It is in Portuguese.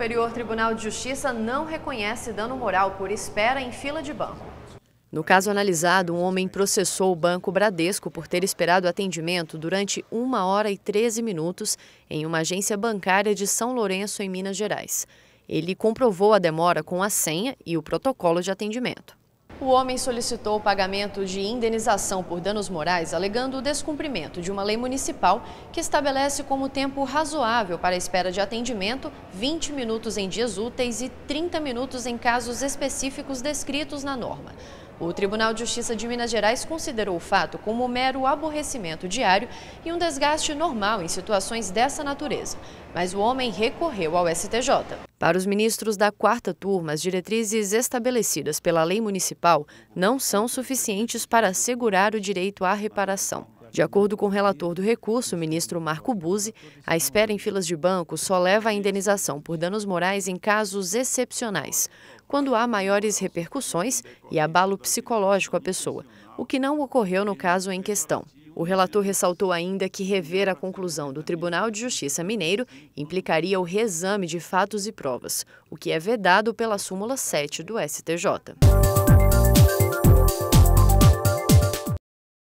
Superior Tribunal de Justiça não reconhece dano moral por espera em fila de banco. No caso analisado, um homem processou o Banco Bradesco por ter esperado atendimento durante uma hora e 13 minutos em uma agência bancária de São Lourenço, em Minas Gerais. Ele comprovou a demora com a senha e o protocolo de atendimento. O homem solicitou o pagamento de indenização por danos morais, alegando o descumprimento de uma lei municipal que estabelece como tempo razoável para a espera de atendimento 20 minutos em dias úteis e 30 minutos em casos específicos descritos na norma. O Tribunal de Justiça de Minas Gerais considerou o fato como um mero aborrecimento diário e um desgaste normal em situações dessa natureza, mas o homem recorreu ao STJ. Para os ministros da quarta turma, as diretrizes estabelecidas pela lei municipal não são suficientes para assegurar o direito à reparação. De acordo com o relator do recurso, o ministro Marco Buzzi, a espera em filas de banco só leva à indenização por danos morais em casos excepcionais, quando há maiores repercussões e abalo psicológico à pessoa, o que não ocorreu no caso em questão. O relator ressaltou ainda que rever a conclusão do Tribunal de Justiça Mineiro implicaria o reexame de fatos e provas, o que é vedado pela súmula 7 do STJ.